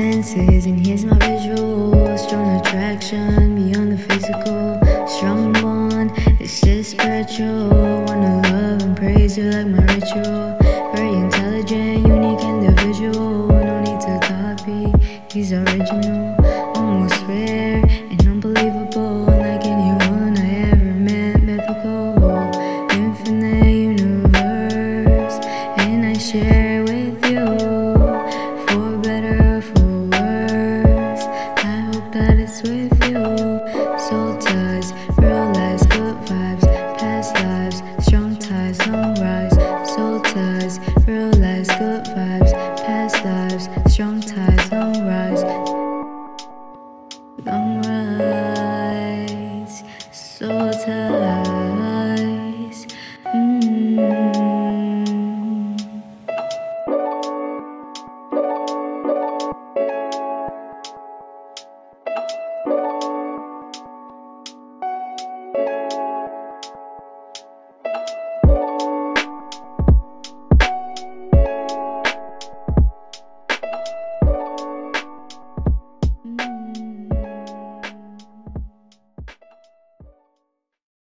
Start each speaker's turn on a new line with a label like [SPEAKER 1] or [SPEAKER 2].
[SPEAKER 1] senses, and here's my visual. Strong attraction beyond the physical. Strong bond, it's just spiritual. Wanna love and praise you like my ritual. Very intelligent, unique individual. No need to copy, he's original. Almost rare and unbelievable. Like anyone I ever met, mythical. Infinite universe, and I share with you. strong ties, long rise, long rise, soul ties. Mm -hmm.